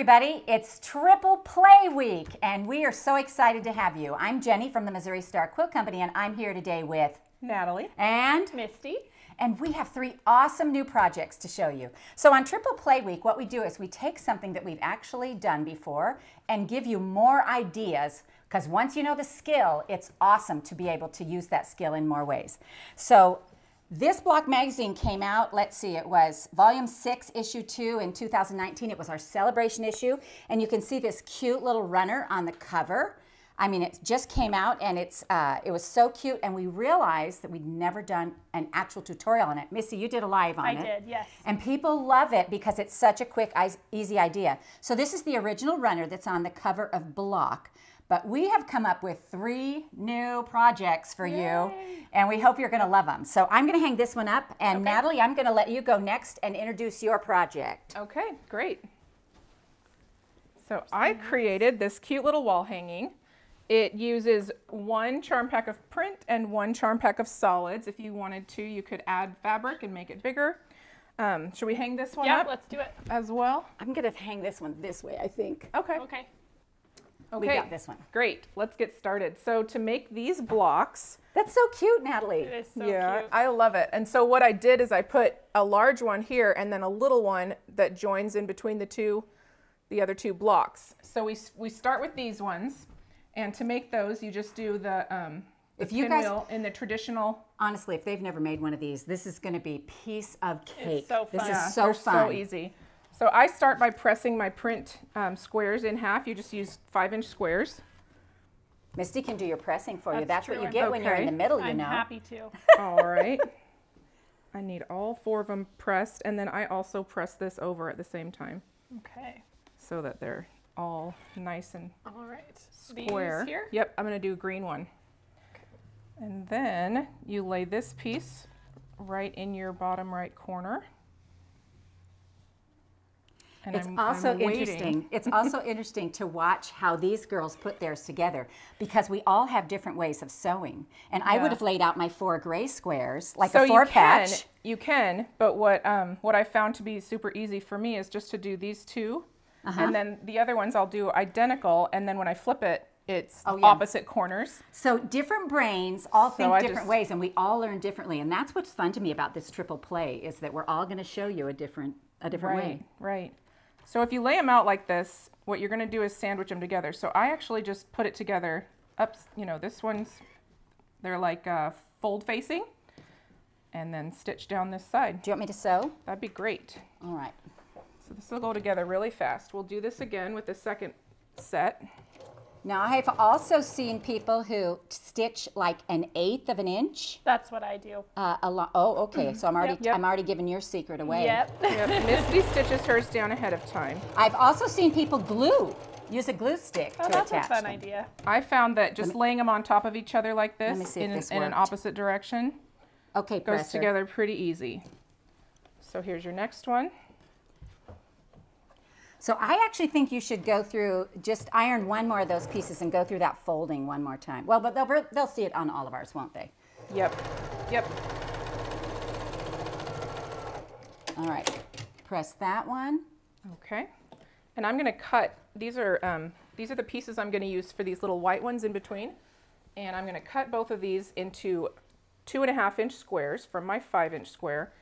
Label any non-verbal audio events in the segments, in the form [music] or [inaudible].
everybody. It's Triple Play Week, and we are so excited to have you. I'm Jenny from the Missouri Star Quilt Company, and I'm here today with Natalie and Misty. And we have three awesome new projects to show you. So on Triple Play Week, what we do is we take something that we've actually done before and give you more ideas because once you know the skill, it's awesome to be able to use that skill in more ways. So this block magazine came out, let's see, it was volume six, issue two in 2019. It was our celebration issue. And you can see this cute little runner on the cover. I mean, it just came out and it's uh, it was so cute. And we realized that we'd never done an actual tutorial on it. Misty, you did a live on I it. I did, yes. And people love it because it's such a quick, easy idea. So this is the original runner that's on the cover of Block. But we have come up with three new projects for Yay. you, and we hope you're going to love them. So I'm going to hang this one up, and okay. Natalie, I'm going to let you go next and introduce your project. Okay, great. So I created this cute little wall hanging. It uses one charm pack of print and one charm pack of solids. If you wanted to, you could add fabric and make it bigger. Um, should we hang this one yeah, up? let's do it. As well? I'm going to hang this one this way, I think. Okay. Okay. Okay. We got this one. Great. Let's get started. So to make these blocks. That's so cute, Natalie. It is so yeah, cute. I love it. And so what I did is I put a large one here and then a little one that joins in between the two, the other two blocks. So we, we start with these ones. And to make those, you just do the, um, the if you guys, in the traditional. Honestly, if they've never made one of these, this is going to be piece of cake. It's so fun. This yeah, is so fun. so easy. So I start by pressing my print um, squares in half. You just use five inch squares. Misty can do your pressing for That's you. That's true. what you get okay. when you're in the middle, you I'm know. I'm happy to. [laughs] all right. I need all four of them pressed, and then I also press this over at the same time. Okay. So that they're all nice and all right. square. These here? Yep, I'm going to do a green one. Okay. And then you lay this piece right in your bottom right corner. And it's I'm, also I'm interesting. It's also [laughs] interesting to watch how these girls put theirs together because we all have different ways of sewing. And yeah. I would have laid out my four gray squares like so a four you can, patch. You can, but what um, what I found to be super easy for me is just to do these 2 uh -huh. and then the other ones I'll do identical, and then when I flip it, it's oh, yeah. opposite corners. So different brains all so think I different just, ways, and we all learn differently. And that's what's fun to me about this triple play is that we're all going to show you a different a different right, way. Right. So if you lay them out like this, what you're going to do is sandwich them together. So I actually just put it together up, you know, this one's, they're like uh, fold facing and then stitch down this side. Do you want me to sew? That'd be great. All right. So this will go together really fast. We'll do this again with the second set. Now, I have also seen people who stitch like an eighth of an inch. That's what I do. Uh, oh, okay. So I'm already yep. I'm already giving your secret away. Yep. [laughs] yep. Misty stitches hers down ahead of time. I've also seen people glue. Use a glue stick oh, to that's attach a fun them. idea. I found that just laying them on top of each other like this, in, this in an opposite direction okay, goes presser. together pretty easy. So here's your next one. So I actually think you should go through, just iron one more of those pieces and go through that folding one more time. Well, but they'll, they'll see it on all of ours, won't they? Yep, yep. All right, press that one. Okay, and I'm gonna cut, these are, um, these are the pieces I'm gonna use for these little white ones in between. And I'm gonna cut both of these into two and a half inch squares from my five inch square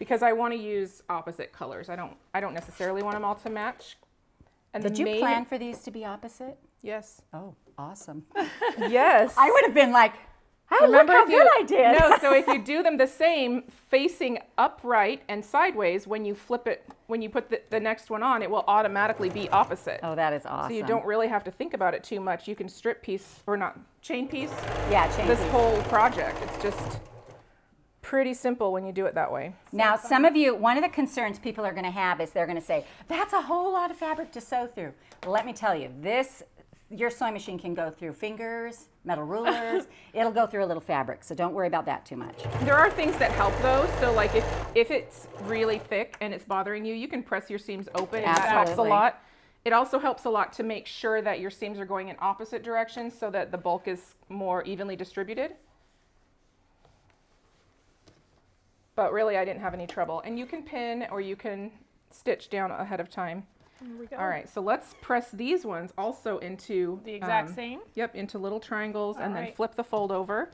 because I want to use opposite colors. I don't I don't necessarily want them all to match. And Did you main, plan for these to be opposite? Yes. Oh, awesome. [laughs] yes. I would have been like, oh, Remember how you, good I did. no, so if you [laughs] do them the same, facing upright and sideways, when you flip it, when you put the, the next one on, it will automatically be opposite. Oh, that is awesome. So you don't really have to think about it too much. You can strip piece, or not, chain piece. Yeah, chain this piece. whole project. It's just pretty simple when you do it that way. Now, some of you, one of the concerns people are going to have is they're going to say, that's a whole lot of fabric to sew through. Let me tell you, this, your sewing machine can go through fingers, metal rulers, [laughs] it'll go through a little fabric, so don't worry about that too much. There are things that help though, so like if, if it's really thick and it's bothering you, you can press your seams open and Absolutely. that helps a lot. It also helps a lot to make sure that your seams are going in opposite directions so that the bulk is more evenly distributed. But really I didn't have any trouble. And you can pin or you can stitch down ahead of time. There we go. All right, so let's press these ones also into The exact um, same. Yep, into little triangles and then flip the fold over.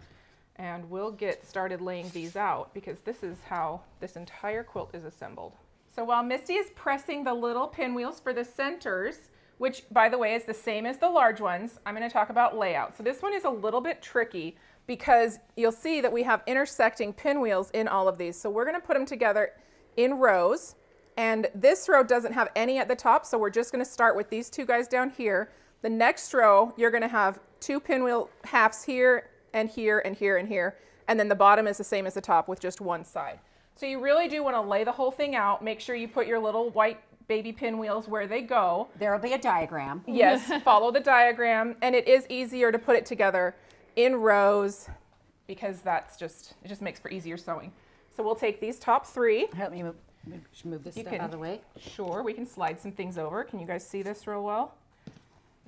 And we'll get started laying these out because this is how this entire quilt is assembled. So while Misty is pressing the little pinwheels for the centers, which by the way is the same as the large ones, I'm gonna talk about layout. So this one is a little bit tricky because you'll see that we have intersecting pinwheels in all of these. So we're gonna put them together in rows. And this row doesn't have any at the top, so we're just gonna start with these two guys down here. The next row, you're gonna have two pinwheel halves here and here and here and here. And then the bottom is the same as the top with just one side. So you really do wanna lay the whole thing out. Make sure you put your little white baby pinwheels where they go. There'll be a diagram. Yes, [laughs] follow the diagram. And it is easier to put it together in rows because that's just, it just makes for easier sewing. So we'll take these top three. Help me move, move this You stuff can- out of the way. Sure, we can slide some things over. Can you guys see this real well?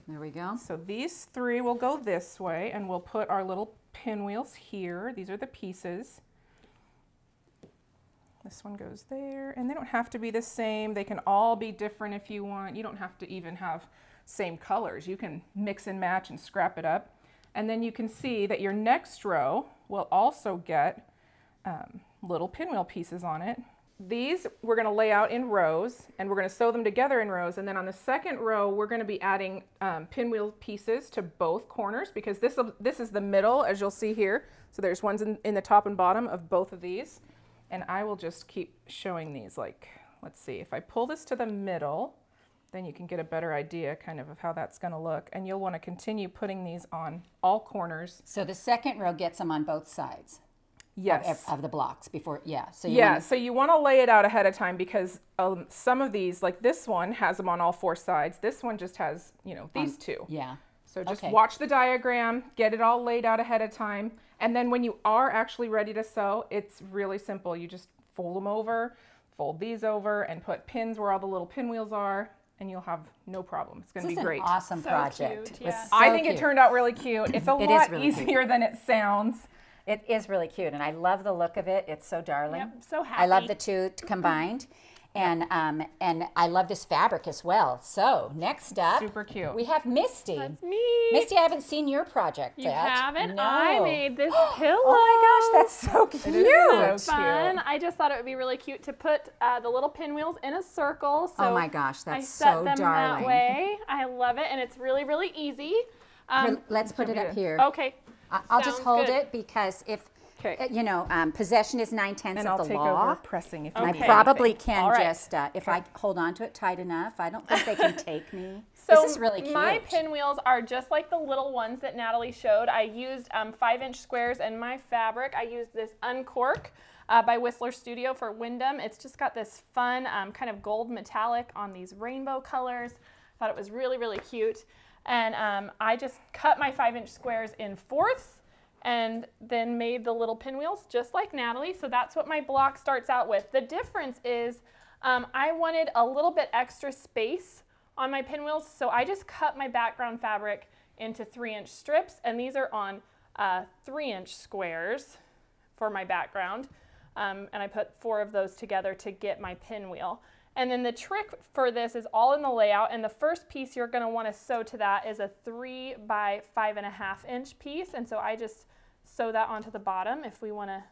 There we go. So these three will go this way and we'll put our little pinwheels here. These are the pieces. This one goes there and they don't have to be the same. They can all be different if you want. You don't have to even have same colors. You can mix and match and scrap it up. And then you can see that your next row will also get um, little pinwheel pieces on it. These we're going to lay out in rows and we're going to sew them together in rows. And then on the second row, we're going to be adding um, pinwheel pieces to both corners because this, this is the middle, as you'll see here. So there's ones in, in the top and bottom of both of these. And I will just keep showing these like, let's see, if I pull this to the middle, then you can get a better idea kind of of how that's going to look. And you'll want to continue putting these on all corners. So the second row gets them on both sides of, Yes. of the blocks before, yeah. So you Yeah, wanna- so you want to lay it out ahead of time because um, some of these, like this one, has them on all four sides. This one just has, you know, these two. yeah. So just okay. watch the diagram, get it all laid out ahead of time, and then when you are actually ready to sew, it's really simple. You just fold them over, fold these over, and put pins where all the little pinwheels are, and you'll have no problem. It's going to be great. an awesome So project. cute, yeah. so I think cute. it turned out really cute. [clears throat] It's a It is lot really cute. easier than it sounds. It is really cute, and I love the look of it. It's so darling. Yep, so happy. I love the two t- combined, and um, and I love this fabric as well. So next up, Super cute. we have Misty. That's me. Misty, I haven't seen your project you yet. haven't? No. I made this pillow. [gasps] Oh my gosh, that's so cute. is so fun. cute. I just thought it would be really cute to put uh, the little pinwheels in a circle. So Oh my gosh, that's I set so them darling. that way. I love it, and it's really, really easy. Um, let's put it up here. okay. I'll just hold good. it because if, 'Kay. uh, you know, um, possession is nine tenths And of I'll the take law. over pressing if you And need I probably can All right. just, uh, if I hold on to it tight enough, I don't think they can [laughs] take me. So this is really cute. my pinwheels are just like the little ones that Natalie showed. I used um, five inch squares and my fabric. I used this Uncork uh, by Whistler Studio for Windham. It's just got this fun um, kind of gold metallic on these rainbow colors. I thought it was really, really cute. And um, I just cut my five inch squares in fourths and then made the little pinwheels just like Natalie. So that's what my block starts out with. The difference is um, I wanted a little bit extra space on my pinwheels, so I just cut my background fabric into three inch strips, and these are on uh, three inch squares for my background. Um, and I put four of those together to get my pinwheel. And then the trick for this is all in the layout. And the first piece you're going to want to sew to that is a three by five and a half inch piece. And so I just sew that onto the bottom if we want to.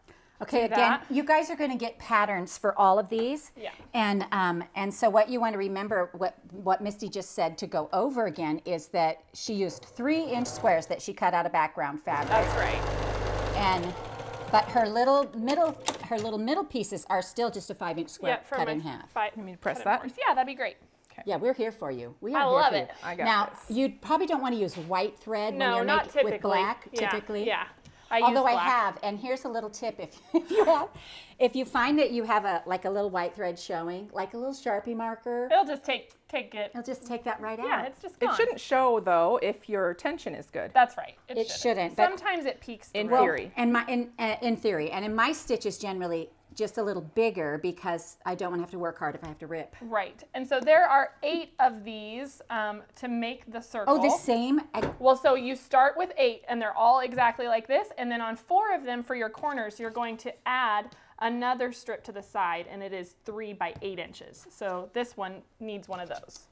Okay, again, that. you guys are going to get patterns for all of these. Yeah. And um, and so what you want to remember, what what Misty just said to go over again, is that she used three inch squares that she cut out of background fabric, That's right. and but her little middle her little middle pieces are still just a five inch square Yeah, cut in half. Five, You want me to press that? fours. Yeah, that'd be great. Yeah, we're here for you. We are I here love for you. it. I got now this. you probably don't want to use white thread when you're not making typically. with black. Yeah, Typically, Yeah. I Although use I have, and here's a little tip: if, [laughs] if you have, if you find that you have a like a little white thread showing, like a little sharpie marker, It'll just take take it. you'll just take that right Yeah, out. Yeah, it's just It shouldn't show though if your tension is good. That's right. It, It shouldn't, but- Sometimes it peeks. In through. theory. And my in uh, in theory, and in my stitches generally just a little bigger because I don't want to have to work hard if I have to rip. Right. And so there are eight of these um, to make the circle. Oh, the same. Well, so you start with eight, and they're all exactly like this. And then on four of them for your corners, you're going to add another strip to the side, and it is three by eight inches. So this one needs one of those.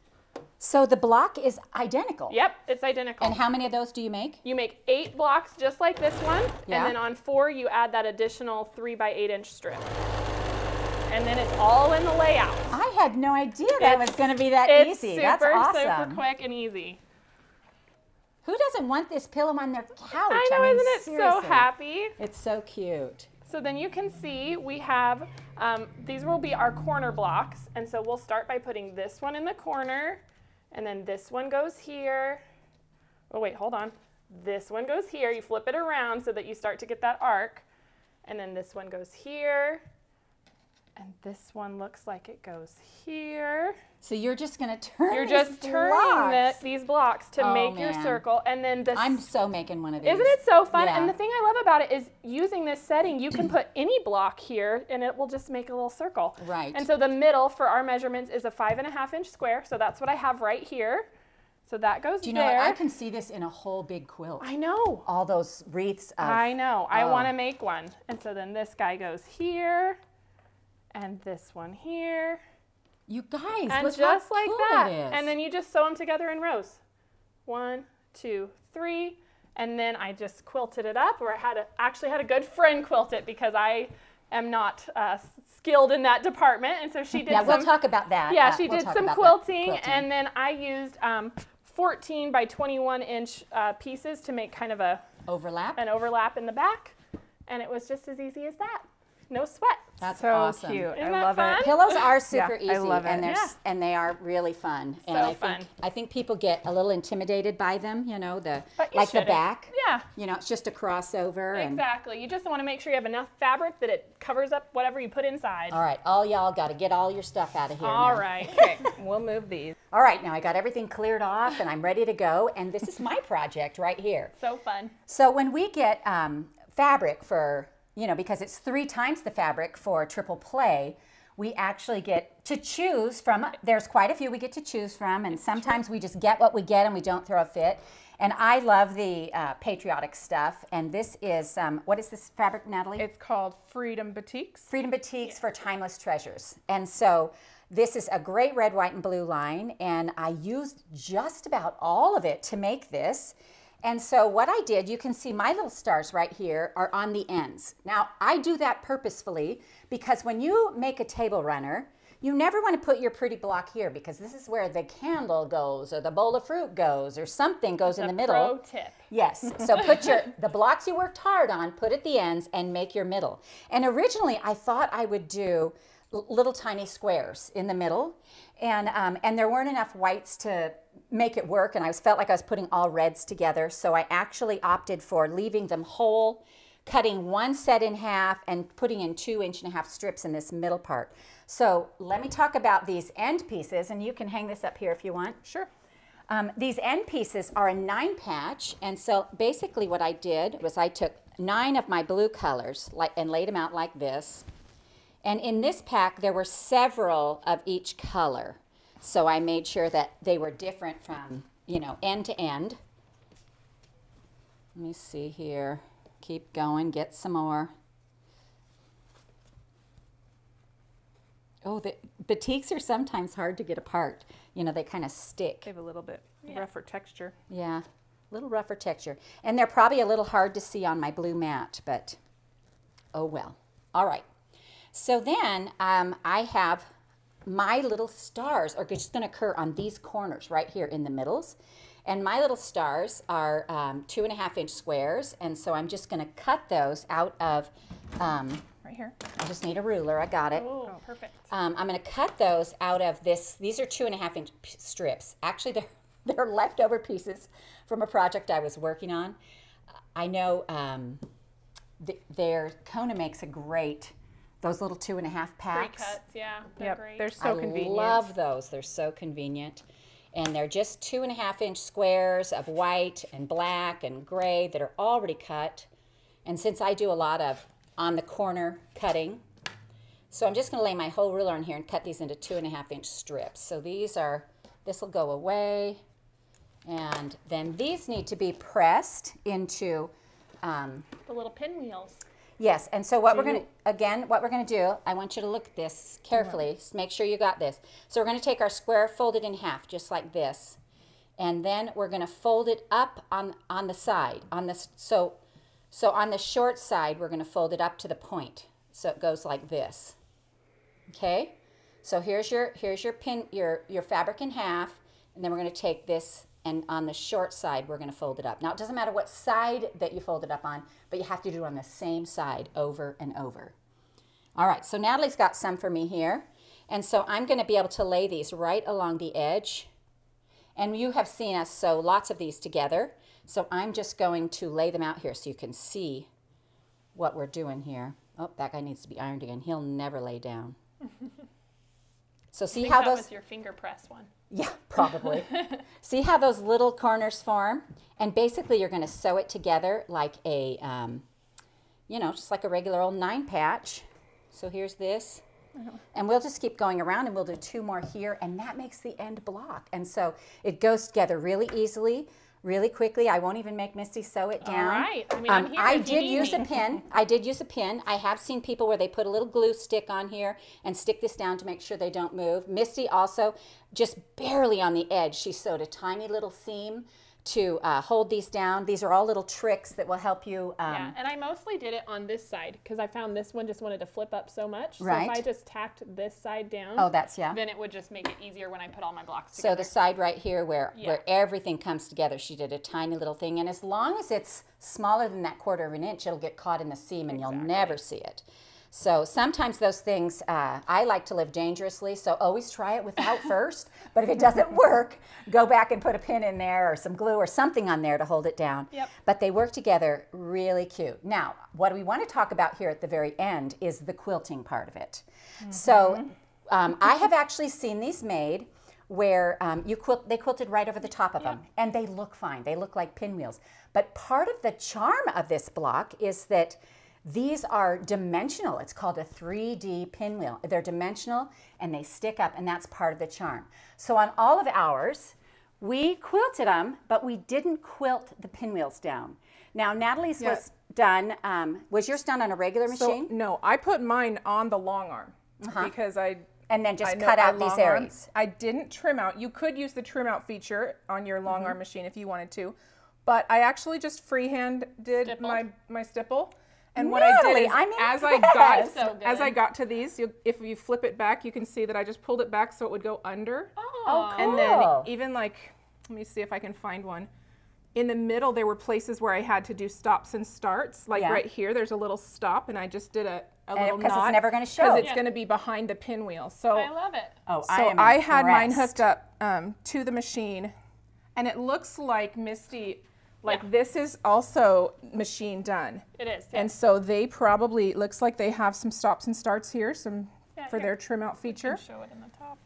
So the block is identical. Yep, it's identical. And how many of those do you make? you make eight blocks just like this one, Yeah. and then on four you add that additional three by eight inch strip. And then it's all in the layout. I had no idea that was going to be that It's easy. super, That's awesome. super quick and easy. Who doesn't want this pillow on their couch? I know, mean, isn't it so happy? It's so cute. So then you can see we have, um, these will be our corner blocks. And so we'll start by putting this one in the corner, and then this one goes here. Oh wait, hold on. This one goes here. You flip it around so that you start to get that arc. And then this one goes here. And this one looks like it goes here. So you're just going to turn. You're these just turning the, these blocks to Oh, make your circle. And then the I'm so making one of these. isn't it so fun? Yeah. And the thing I love about it is using this setting, you can put any block here and it will just make a little circle. Right. And so the middle for our measurements is a five and a half inch square. So that's what I have right here. So that goes Do you know there. what? I can see this in a whole big quilt. I know. All those wreaths of. I know. I Oh. want to make one. And so then this guy goes here and this one here. You guys, And look just like cool that. And then you just sew them together in rows. One, two, three. And then I just quilted it up, or I had a, actually had a good friend quilt it because I am not uh, skilled in that department. And so she did yeah, some. we'll talk about that. yeah, Uh, she we'll did some that quilting, and then I used um, 14 by 21 inch uh, pieces to make kind of a overlap. an overlap in the back, and it was just as easy as that. No sweat. That's so awesome. cute. Isn't I that love fun? it. Pillows are super Yeah, I easy, love and they're Yeah. and they are really fun. and So I think fun. I think people get a little intimidated by them. You know, the But you like the shouldn't. back. Yeah. You know, it's just a crossover. And Exactly. You just want to make sure you have enough fabric that it covers up whatever you put inside. all right, all y'all got to get all your stuff out of here. All now. right. [laughs] Okay, we'll move these. All right, now I got everything cleared off, and I'm ready to go. And this is my project right here. So fun. So when we get um, fabric for, you know, because it's three times the fabric for triple play, we actually get to choose from, there's quite a few we get to choose from, and sometimes we just get what we get and we don't throw a fit. And I love the uh, patriotic stuff, and this is, um, what is this fabric, Natalie? It's called Freedom Batiks. Freedom Batiks for Timeless Treasures. And so this is a great red, white, and blue line, and I used just about all of it to make this. And so what I did, you can see my little stars right here are on the ends. Now, I do that purposefully because when you make a table runner, you never want to put your pretty block here because this is where the candle goes or the bowl of fruit goes or something goes in the middle. Pro tip. Yes. So [laughs] put your the blocks you worked hard on, put at the ends and make your middle. And originally I thought I would do little tiny squares in the middle, and um, and there weren't enough whites to make it work, and I was, felt like I was putting all reds together. So I actually opted for leaving them whole, cutting one set in half, and putting in two inch and a half strips in this middle part. So let me talk about these end pieces, and you can hang this up here if you want. Sure. Um, these end pieces are a nine patch, and so basically what I did was I took nine of my blue colors like, and laid them out like this. And in this pack, there were several of each color. So I made sure that they were different from, you know, end to end. Let me see here. Keep going, get some more. Oh, the batiks are sometimes hard to get apart. You know, they kind of stick. They have a little bit Yeah. rougher texture. Yeah, a little rougher texture. And they're probably a little hard to see on my blue mat, but oh well. All right. So then um, I have my little stars are just going to occur on these corners right here in the middles. And my little stars are um, two and a half inch squares. And so I'm just going to cut those out of, um, Right here. I just need a ruler, I got it. Oh, perfect. Um, I'm going to cut those out of this. These are two and a half inch strips. Actually, they're, [laughs] they're leftover pieces from a project I was working on. I know um, th- their Kona makes a great, those little two and a half Free packs. cuts, yeah. They're Yep, great. they're so I convenient. I love those. They're so convenient. And they're just two and a half inch squares of white and black and gray that are already cut. And since I do a lot of on the corner cutting, so I'm just going to lay my whole ruler on here and cut these into two and a half inch strips. So these are, this will go away. And then these need to be pressed into, um, the little pinwheels. Yes, and so what we're going to, again, what we're going to do, I want you to look at this carefully. s- Make sure you got this. So we're going to take our square, fold it in half, just like this. And then we're going to fold it up on, on the side. On this, so, so on the short side, we're going to fold it up to the point. So it goes like this. Okay? So here's your, here's your pin, your, your fabric in half. And then we're going to take this and on the short side, we're going to fold it up. Now, it doesn't matter what side that you fold it up on, but you have to do it on the same side over and over. All right, so Natalie's got some for me here. And so I'm going to be able to lay these right along the edge. And you have seen us sew lots of these together. So I'm just going to lay them out here so you can see what we're doing here. Oh, that guy needs to be ironed again. He'll never lay down. [laughs] So see how that those was your finger press one. Yeah, probably. [laughs] See how those little corners form? And basically, you're going to sew it together like a, um, you know, just like a regular old nine patch. So here's this. [laughs] And we'll just keep going around and we'll do two more here, and that makes the end block. And so it goes together really easily, really quickly. I won't even make Misty sew it down. right. I mean, um, I'm here if you did use a pin. I did use a pin. I have seen people where they put a little glue stick on here and stick this down to make sure they don't move. Misty also, just barely on the edge, she sewed a tiny little seam to uh, hold these down. These are all little tricks that will help you. Um, Yeah, and I mostly did it on this side because I found this one just wanted to flip up so much. So Right. if I just tacked this side down, Oh, that's yeah. then it would just make it easier when I put all my blocks So the side right here where, Yeah. where everything comes together, she did a tiny little thing. And as long as it's smaller than that quarter of an inch, it'll get caught in the seam and you'll never see it. So sometimes those things, uh, I like to live dangerously, so always try it without [laughs] first. But if it doesn't work, go back and put a pin in there or some glue or something on there to hold it down. Yep. But they work together really cute. Now, what we want to talk about here at the very end is the quilting part of it. So um, I have actually seen these made where um, you quilt, they quilted right over the top of them, and they look fine. They look like pinwheels. But part of the charm of this block is that these are dimensional. It's called a 3D pinwheel. They're dimensional and they stick up, and that's part of the charm. So on all of ours, we quilted them, but we didn't quilt the pinwheels down. Now Natalie's Yeah. was done. Um, was yours done on a regular machine? So no, I put mine on the long arm because I and then just I cut out these long arm- areas. I didn't trim out. You could use the trim out feature on your long Mm-hmm. arm machine if you wanted to, but I actually just freehand did Stippled. my my stipple. And what I did is, I'm as I [laughs] got impressed. So as I got to these, you, if you flip it back, you can see that I just pulled it back so it would go under. oh, cool. And then even like, let me see if I can find one. In the middle, there were places where I had to do stops and starts. Like Yeah. right here, there's a little stop, and I just did a, a And- little 'cause it's never gonna show. because it's Yeah. going to be behind the pinwheel. So I love it. Oh, so am I, had mine hooked up um, to the machine, and it looks like Misty. Like Yeah. this is also machine done. It is. And so they probably looks like they have some stops and starts here, some Yeah, for here. their trim out feature. show it in the top.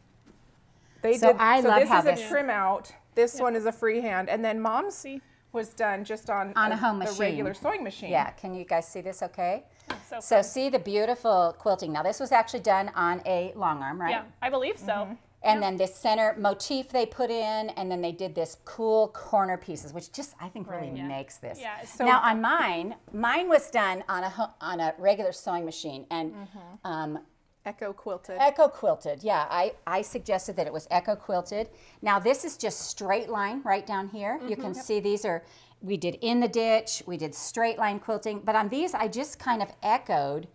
They So did. I so love this how is this- a trim out. This one is a freehand, and then mom's was done just on On a home the machine. regular sewing machine. Yeah, can you guys see this okay? So, So see the beautiful quilting. Now this was actually done on a long arm, right? yeah, I believe so. Mm-hmm. And then this center motif they put in, and then they did this cool corner pieces, which just I think really Yeah. makes this. Yeah, So- now on mine, mine was done on a on a regular sewing machine, and Mm-hmm. um, Echo quilted. Echo quilted, yeah. I, I suggested that it was echo quilted. Now this is just straight line right down here. You Mm-hmm. can see these are, we did in the ditch, we did straight line quilting, but on these I just kind of echoed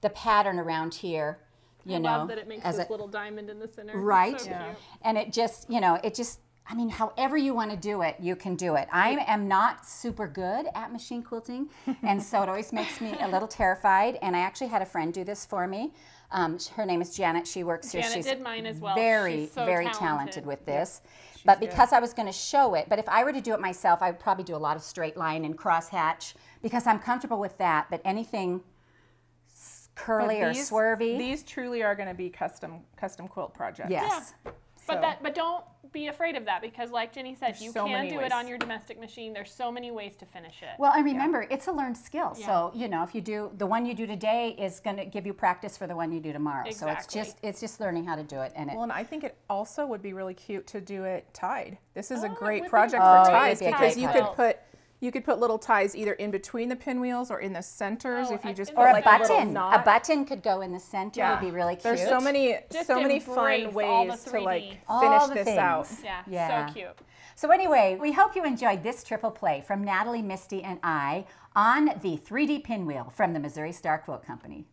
the pattern around here, you I know. love that it makes as this a- little diamond in the center. Right? So Yeah. and it just, you know, it just, I mean, however you want to do it, you can do it. I am not super good at machine quilting, and so it always makes me a little terrified. And I actually had a friend do this for me. Um, her name is Janet. She works here. Janet She's did mine as well. Very, She's so very talented. talented with this. But because I was going to show it, but if I were to do it myself, I would probably do a lot of straight line and cross hatch because I'm comfortable with that. But anything s- But curly or these- swervy, These truly are going to be custom custom quilt projects. yes. But So- that, but don't be afraid of that because, like Jenny said, There's you so can do ways. it on your domestic machine. There's so many ways to finish it. Well, and remember, it's a learned skill. So you know, if you do the one you do today is going to give you practice for the one you do tomorrow. Exactly. So it's just it's just learning how to do it, and it. Well, and I think it also would be really cute to do it tied. This is Oh, a great would be project Oh, for it would ties because you could put You could put little ties either in between the pinwheels or in the centers Oh, if you just put Or a like a button. A knot. button could go in the center. Yeah. Would be really cute. There's so many, Just so many fun embrace all the ways to like finish this things. out. Yeah, Yeah. so cute. So anyway, we hope you enjoyed this triple play from Natalie, Misty, and I on the 3D pinwheel from the Missouri Star Quilt Company.